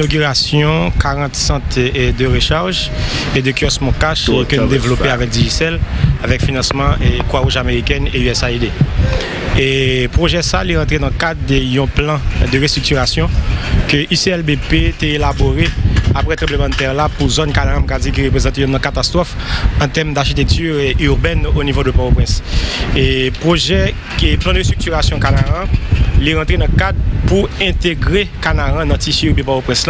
l'inauguration 40 centres de recharge et de kiosques Mon Cash que nous développons avec Digicel, avec financement et Croix-Rouge américaine et USAID. Et projet ça, il est rentré dans le cadre d'un plan de restructuration que ICLBP a élaboré après le tremblement de terre là pour zone Canaram qui représente une catastrophe en termes d'architecture urbaine au niveau de Port-au-Prince. Et projet qui est plan de restructuration Canaram, il est rentré dans le cadre pour intégrer Canaran dans le tissu urbain Port-au-Prince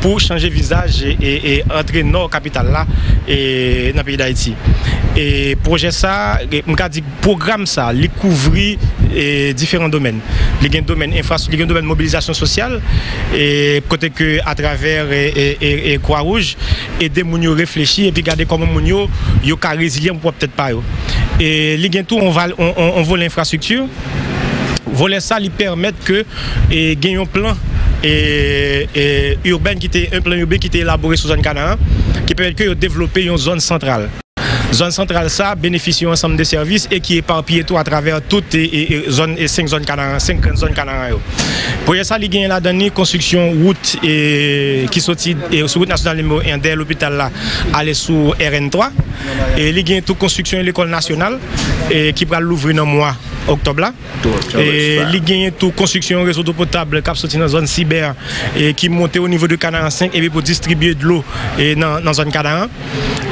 pour changer visage et, et entrer dans la capitale là et dans le pays d'Haïti. Et projet ça, dit programme ça, il couvrit différents domaines. Il y a infrastructure, il y mobilisation sociale et côté que à travers et, Croix-Rouge et des gens réfléchir et puis regarder comment les gens sont résilients pour peut-être pas Et il y tout on, on l'infrastructure. Voler ça lui permettre que et un plan et, urbain qui était un plan urbain qui était élaboré sous zone Canaan qui permet de développer une zone centrale. Zone centrale ça bénéficie ensemble de services et qui est éparpillé tout à travers toutes les zones et 5 zones canards, 5 zones canards. Pour ça, il y a la construction route et, qui sortit sur route nationale numéro 1 dès l'hôpital là, aller sur RN3 et il y a toute construction de l'école nationale et qui va l'ouvrir dans mois octobre là. Et il a toute construction réseau d'eau potable qui sorti dans la zone cyber et qui monte au niveau de Canard 5 et pour distribuer de l'eau dans la zone Canard.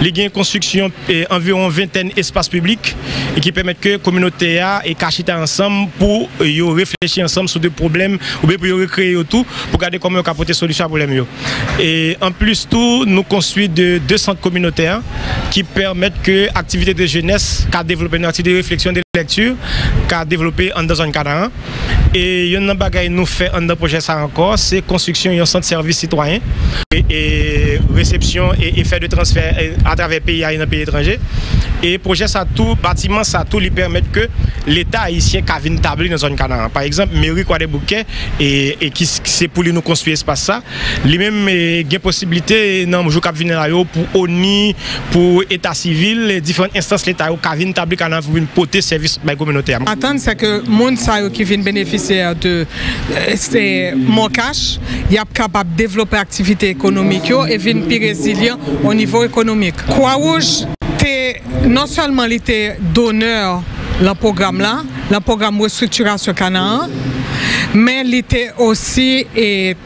Il y a une construction environ vingtaine d'espaces publics et qui permettent que la communauté et cachiter ensemble pour réfléchir ensemble sur des problèmes ou bien pour recréer tout pour garder comment on apporter solution à problème. Et en plus tout, nous construisons de deux centres communautaires qui permettent que l'activité de jeunesse, qui a développé une activité de réflexion de lecture, qui a développé en zone cadre. Et il y a un bagage nous fait un projet ça encore, c'est construction d'un centre service citoyen et, réception et effet de transfert à travers pays à un pays étranger. Et projet ça tout, bâtiment ça tout lui permet que l'État haïtien une table dans zone canard. Par exemple, mairie quoi des et, et qui c'est pour nous construire espace ça. Lui-même a possibilité dans jour cap venir pour ONI, pour état civil, les différentes instances l'État qui une table canard pour une porter service communautaire. Attendre c'est que monde ça qui vient bénéficier de c'est mon cash, il est capable de développer activité économique et vient plus résilient au niveau économique. Croix-Rouge non seulement était donneur le programme là, le programme restructuration Canaan, mais il était aussi et,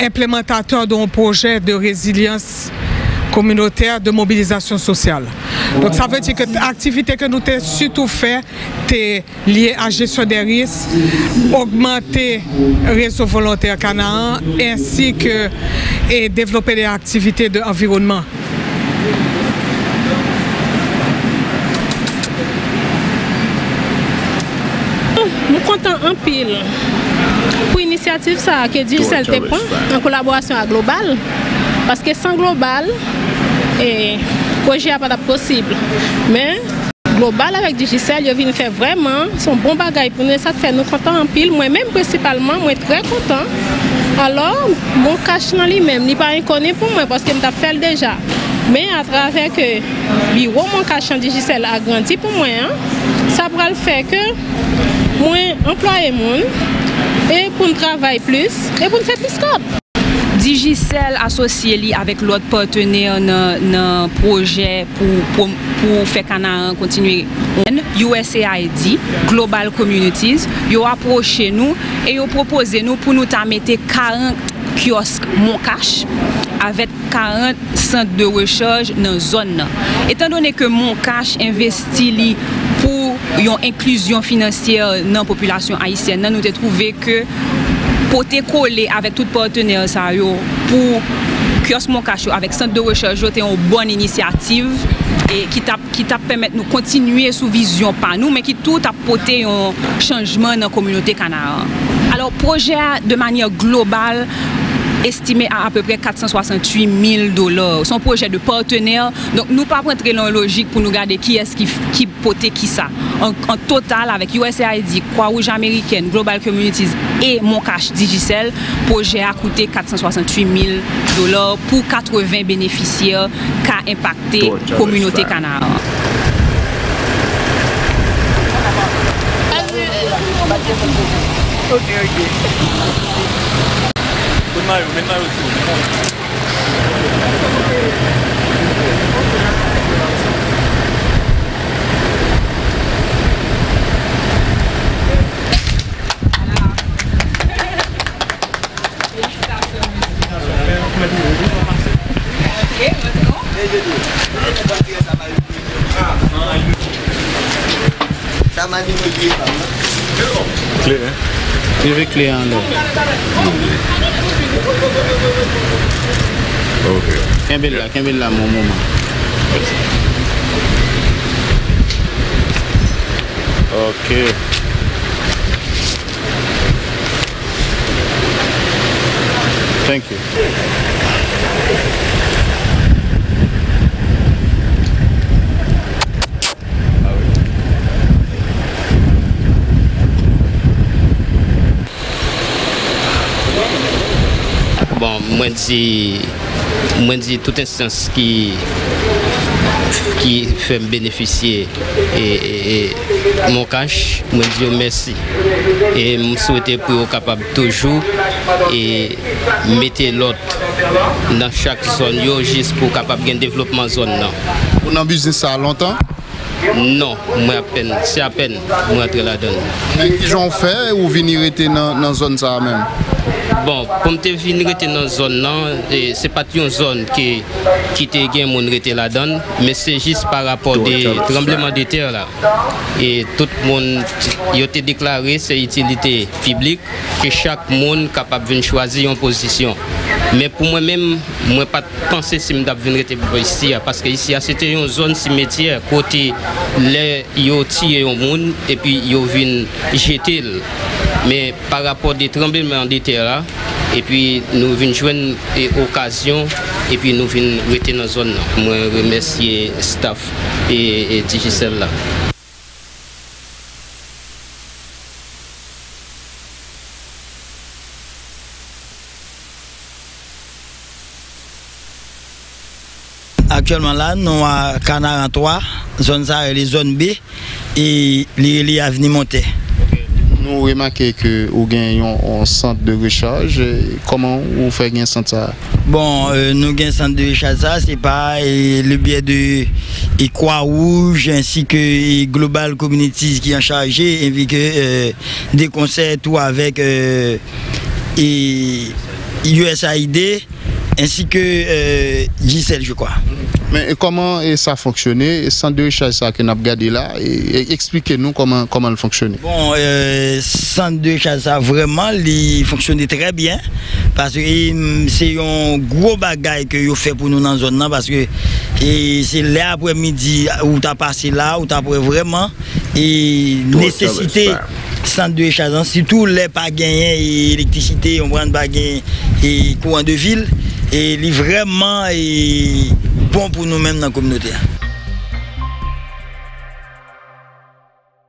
implémentateur d'un projet de résilience communautaire de mobilisation sociale. Donc ça veut dire que l'activité que nous avons surtout fait est liée à la gestion des risques, augmenter le réseau volontaire Canaan ainsi que et développer des activités d'environnement. content en pile pour l'initiative ça que Digicel te prend en collaboration avec Global Paske san global, e, proje a pa da posible. Men, global avèk Digicel, yo vin fè vreman, son bon bagay pou nou, sa fè nou kontan anpil. Mwen men presipalman, mwen tre kontan. Alors, mwen kache nan li men, li pa yon konen pou mwen, paske mwen tap fèl deja. Men, a travèk biro, mwen kache nan Digicel a grandi pou mwen, sa pral fè ke mwen employe moun, e pou m travay plus, e pou m fè plus kop. Digicel asosye li avèk lòt partenè nan, nan projè pou, pou, pou fè kanan kontinuè. USAID, e Global Communities, yo aproche nou e yo propose nou pou nou ta mette 40 kiosk moun kache avèk 40 sent de rechaj nan zon nan. Etan donè ke moun kache investi li pou yon inklusyon finansyer nan populasyon Haitien nan nou te trouve ke pote kole avèk tout partenèr sa yo pou kyos moun kachou avèk sent de rechèj yo te yon bon inisiativ e ki tap, tap pèmèt nou kontinuye sou vizyon pa nou men ki tout ap pote yon chanjman nan komyonote kanaran. Alors proje de manye global estimé à à peu près 468 000 dollars. Son projet de partenaire. Donc, nous pas rentrer dans la logique pour nous regarder qui est-ce qui, qui potait qui ça. En, total, avec USAID, Croix-Rouge américaine, Global Communities et Mon Cash Digicel, projet a coûté 468 000 dollars pour 80 bénéficiaires qui a impacté la communauté canard. 맨날 Clé, hein? Privé clé en l'air. Ok. Kembel là, Kembel là, mon moment. Ok. Thank you. mwen di, mwen di tout instans ki, ki fèm beneficye e, e, e moun kache, mwen di yo mersi. E mwen souwete pou yo kapab toujou e mette lot nan chak zon yo jis pou kapab gen devlopman zon nan. Ou nan bizne sa lontan? Non, mwen apen, se apen mwen atre la don. Men ki jon fè ou vini rete nan, nan zon sa men? Bon, pou mte vin rete nan zon nan, e, se pat yon zon ki, ki te rete la don, men se jist par rapport de trembleman de ter la. E tout moun, yo te deklare se itilite piblik, ke chak moun kapap vin chwazi yon posisyon. Men pou mwen men, mwen pat panse si mdap vin rete isi ya, paske isi ya, se te yon zon simetye, kote le yo tiye yon moun, e pi yo vin jetel. Men par rapport de trembleman de terra, epi nou vin jwen e okasyon, epi nou vin wete nan zon nan. Mwen remesye staff e dijisel la. Aktuelman la nou a Kanaran 3, zon sa e li zon B, e li li avni monte. Nou remake ke ou gen yon, yon centre de recharge, koman ou fè gen centre sa? Bon, euh, nous avons un centre de recharge, ça, c'est pas le biais de Croix-Rouge ainsi que Global Communities qui en chargé, ainsi que euh, des concerts avec euh, USAID ainsi que euh, Giselle, je crois. Men e koman e sa fonksyone, e centre de recharge sa ke nap gade la, e, e eksplike nou koman koman l fonksyone. Bon, euh, recharge ça vraiment, il fonctionnait très bien parce que mm, c'est un gros bagage que yo fait pour nous dans la zone là parce que c'est l'après-midi où tu as passé là, où tu as vraiment et nécessité centre de recharge, hein. surtout les pas gagné électricité, on prend pas gagner et courant de ville et vraiment et bon pou nou men nan kominote.